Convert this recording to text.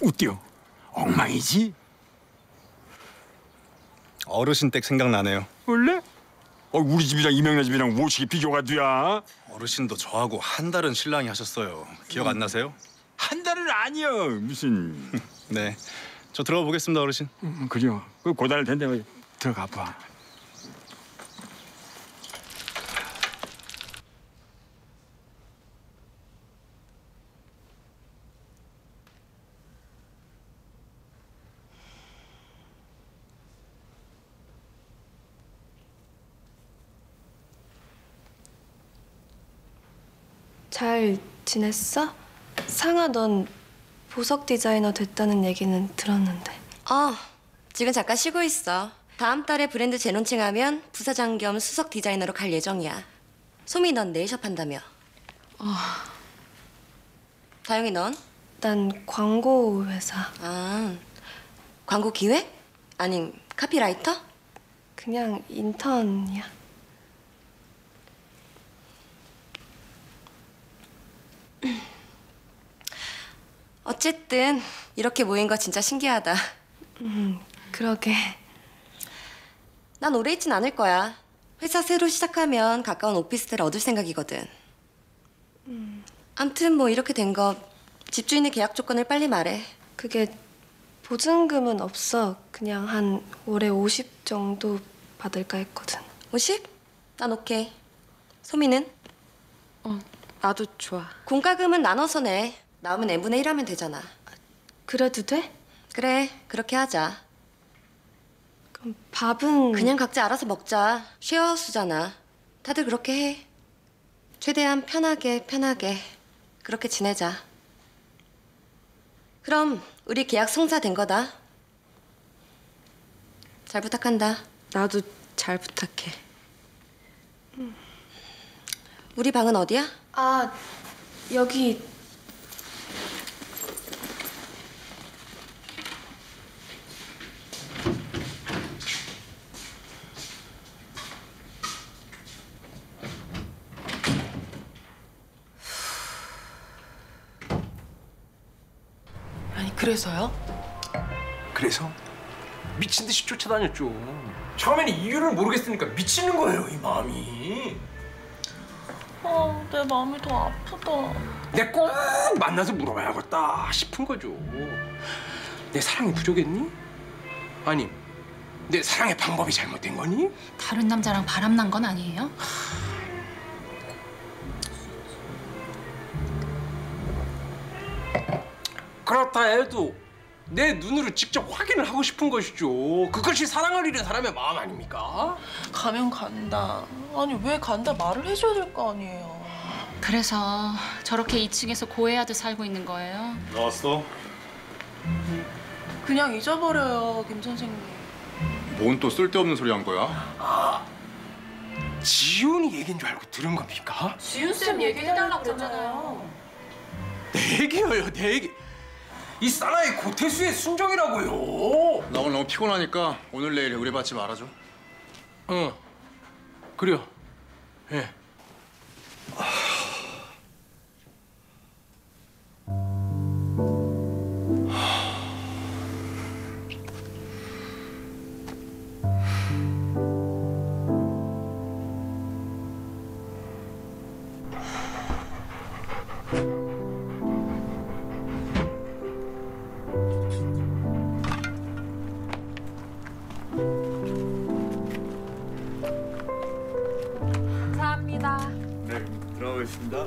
웃겨. 엉망이지? 어르신 댁 생각나네요. 원래? 어, 우리 집이랑 이명래 집이랑 무엇이 비교가 돼야? 어르신도 저하고 한 달은 신랑이 하셨어요. 기억 안 나세요? 한 달은 아니여 무슨 네. 저 들어가 보겠습니다, 어르신. 음, 그죠 그 고단할 텐데 들어가 봐 잘 지냈어? 상아 넌 보석 디자이너 됐다는 얘기는 들었는데 어, 지금 잠깐 쉬고 있어. 다음 달에 브랜드 재론칭하면 부사장 겸 수석 디자이너로 갈 예정이야. 소미 넌 네일샵 한다며. 다영이 넌? 난 광고 회사 아, 광고 기획? 아님 카피라이터? 그냥 인턴이야 어쨌든 이렇게 모인 거 진짜 신기하다. 그러게 난 오래 있진 않을 거야. 회사 새로 시작하면 가까운 오피스텔 얻을 생각이거든. 암튼 뭐 이렇게 된 거 집주인의 계약 조건을 빨리 말해. 그게 보증금은 없어 그냥 한 월에 50 정도 받을까 했거든 50? 난 오케이. 소미는? 어, 나도 좋아. 공과금은 나눠서 내. 남은 n분의 1 하면 되잖아. 그래도 돼? 그래, 그렇게 하자. 그럼 밥은 그냥 각자 알아서 먹자. 쉐어하우스잖아. 다들 그렇게 해. 최대한 편하게, 편하게. 그렇게 지내자. 그럼 우리 계약 성사된 거다. 잘 부탁한다. 나도 잘 부탁해. 우리 방은 어디야? 아 여기 그래서요? 그래서 미친 듯이 쫓아다녔죠. 처음에는 이유를 모르겠으니까 미치는 거예요, 이 마음이. 아, 내 마음이 더 아프다. 내가 꼭 만나서 물어봐야겠다 싶은 거죠. 내 사랑이 부족했니? 아니, 내 사랑의 방법이 잘못된 거니? 다른 남자랑 바람난 건 아니에요? 그렇다 해도 내 눈으로 직접 확인을 하고 싶은 것이죠. 그것이 사랑을 잃은 사람의 마음 아닙니까? 가면 간다. 아니 왜 간다 말을 해줘야 될 거 아니에요. 그래서 저렇게 2층에서 고해하듯 살고 있는 거예요? 나왔어? 그냥 잊어버려요, 김 선생님. 뭔 또 쓸데없는 소리 한 거야? 지훈이 얘기인 줄 알고 들은 겁니까? 지윤 쌤 얘기해달라고 그랬잖아요. 내 얘기예요, 내 얘기. 이 사나이 고태수의 순정이라고요. 나 오늘 너무 피곤하니까 오늘 내일 우리 받지 말아줘. 어, 그래요. 예. 들어가겠습니다